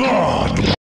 God!